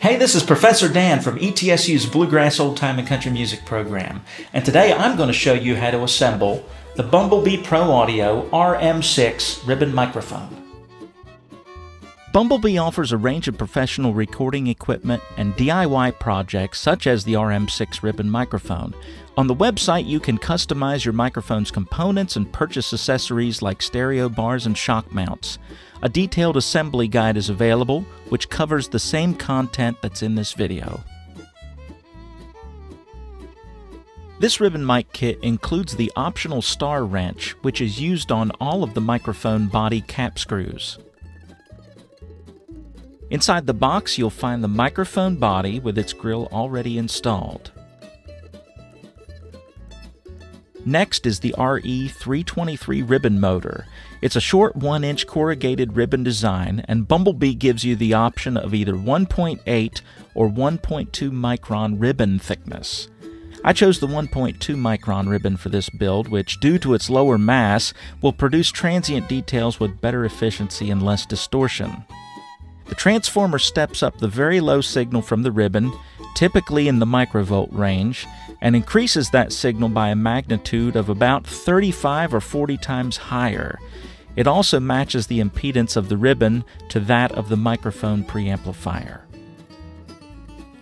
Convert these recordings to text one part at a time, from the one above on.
Hey, this is Professor Dan from ETSU's Bluegrass Old Time and Country Music program, and today I'm going to show you how to assemble the Bumblebee Pro Audio RM6 ribbon microphone. Bumblebee offers a range of professional recording equipment and DIY projects such as the RM6 ribbon microphone. On the website, you can customize your microphone's components and purchase accessories like stereo bars and shock mounts. A detailed assembly guide is available, which covers the same content that's in this video. This ribbon mic kit includes the optional star wrench, which is used on all of the microphone body cap screws. Inside the box, you'll find the microphone body with its grill already installed. Next is the RE323 ribbon motor. It's a short 1 inch corrugated ribbon design, and Bumblebee gives you the option of either 1.8 or 1.2 micron ribbon thickness. I chose the 1.2 micron ribbon for this build, which, due to its lower mass, will produce transient details with better efficiency and less distortion. The transformer steps up the very low signal from the ribbon, typically in the microvolt range, and increases that signal by a magnitude of about 35 or 40 times higher. It also matches the impedance of the ribbon to that of the microphone preamplifier.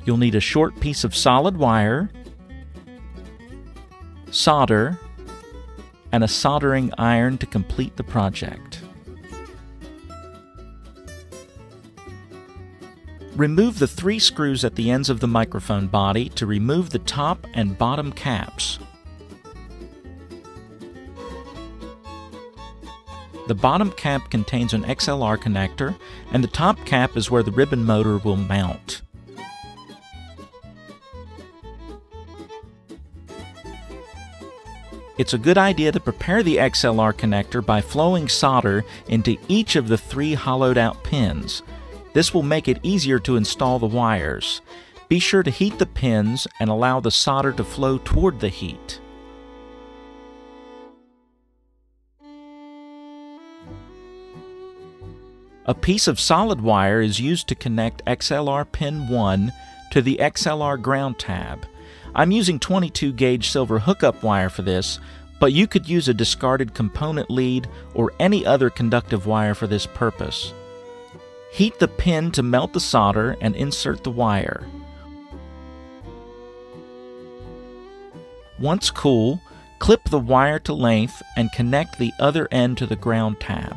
You'll need a short piece of solid wire, solder, and a soldering iron to complete the project. Remove the three screws at the ends of the microphone body to remove the top and bottom caps. The bottom cap contains an XLR connector, and the top cap is where the ribbon motor will mount. It's a good idea to prepare the XLR connector by flowing solder into each of the three hollowed out pins. This will make it easier to install the wires. Be sure to heat the pins and allow the solder to flow toward the heat. A piece of solid wire is used to connect XLR pin 1 to the XLR ground tab. I'm using 22 gauge silver hookup wire for this, but you could use a discarded component lead or any other conductive wire for this purpose. Heat the pin to melt the solder and insert the wire. Once cool, clip the wire to length and connect the other end to the ground tab.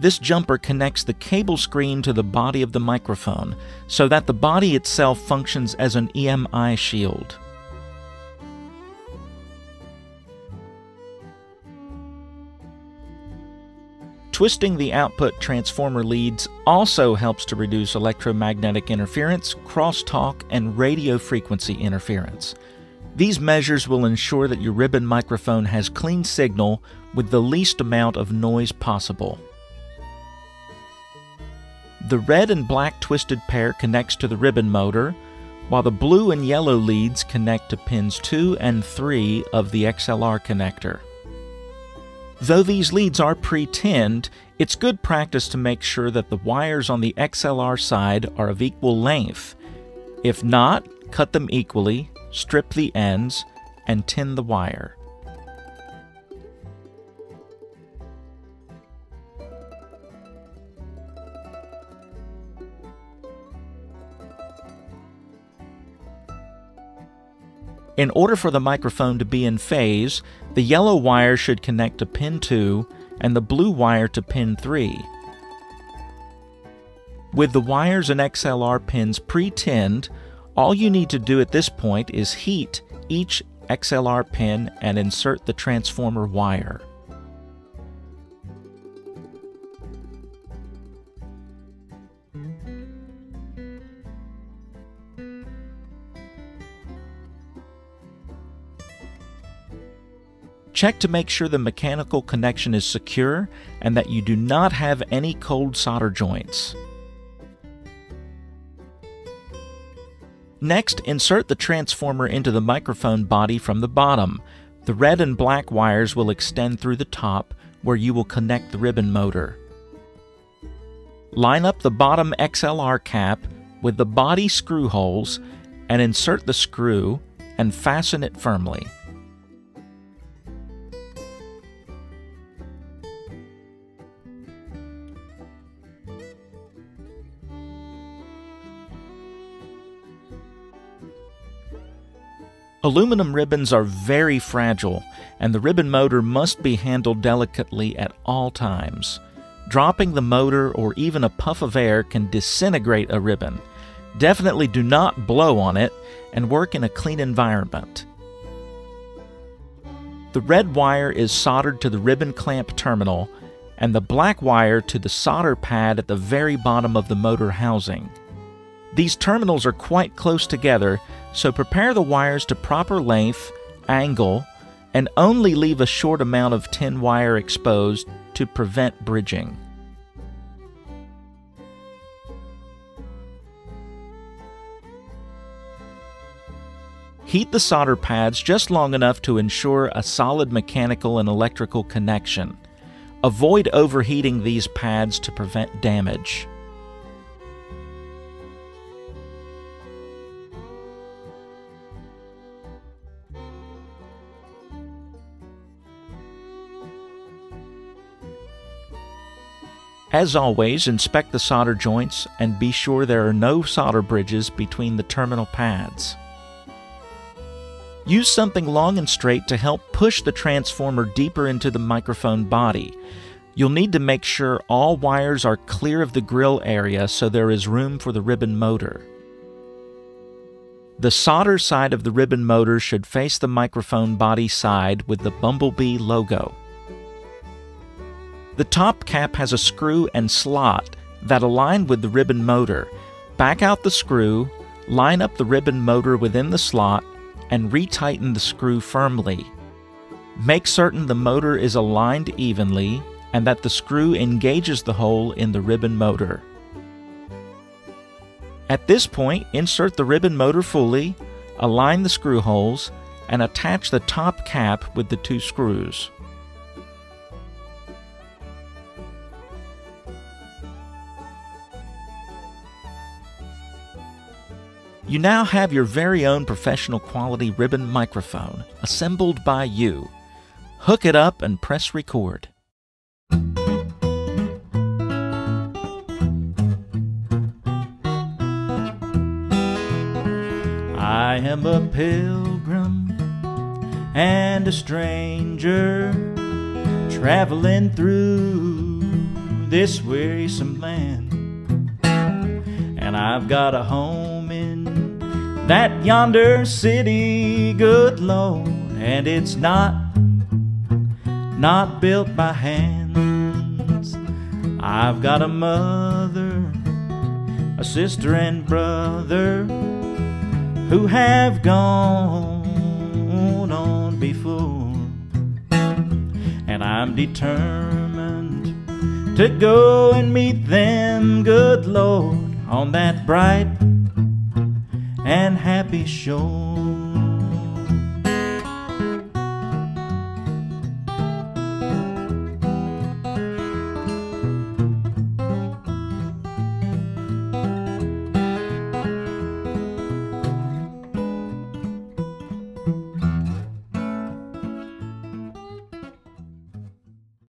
This jumper connects the cable screen to the body of the microphone so that the body itself functions as an EMI shield. Twisting the output transformer leads also helps to reduce electromagnetic interference, crosstalk, and radio frequency interference. These measures will ensure that your ribbon microphone has clean signal with the least amount of noise possible. The red and black twisted pair connects to the ribbon motor, while the blue and yellow leads connect to pins 2 and 3 of the XLR connector. Though these leads are pre-tinned, it's good practice to make sure that the wires on the XLR side are of equal length. If not, cut them equally, strip the ends, and tin the wire. In order for the microphone to be in phase, the yellow wire should connect to pin 2 and the blue wire to pin 3. With the wires and XLR pins pre-tinned, all you need to do at this point is heat each XLR pin and insert the transformer wire. Check to make sure the mechanical connection is secure and that you do not have any cold solder joints. Next, insert the transformer into the microphone body from the bottom. The red and black wires will extend through the top where you will connect the ribbon motor. Line up the bottom XLR cap with the body screw holes and insert the screw and fasten it firmly. Aluminum ribbons are very fragile, and the ribbon motor must be handled delicately at all times. Dropping the motor or even a puff of air can disintegrate a ribbon. Definitely do not blow on it and work in a clean environment. The red wire is soldered to the ribbon clamp terminal and the black wire to the solder pad at the very bottom of the motor housing. These terminals are quite close together, so prepare the wires to proper length, angle, and only leave a short amount of tin wire exposed to prevent bridging. Heat the solder pads just long enough to ensure a solid mechanical and electrical connection. Avoid overheating these pads to prevent damage. As always, inspect the solder joints and be sure there are no solder bridges between the terminal pads. Use something long and straight to help push the transformer deeper into the microphone body. You'll need to make sure all wires are clear of the grill area so there is room for the ribbon motor. The solder side of the ribbon motor should face the microphone body side with the Bumblebee logo. The top cap has a screw and slot that align with the ribbon motor. Back out the screw, line up the ribbon motor within the slot, and retighten the screw firmly. Make certain the motor is aligned evenly and that the screw engages the hole in the ribbon motor. At this point, insert the ribbon motor fully, align the screw holes, and attach the top cap with the two screws. You now have your very own professional quality ribbon microphone, assembled by you. Hook it up and press record. I am a pilgrim and a stranger traveling through this wearisome land. And I've got a home that yonder city, good Lord, and it's not, not built by hands. I've got a mother, a sister, and brother who have gone on before, and I'm determined to go and meet them, good Lord on that bright and happy shore.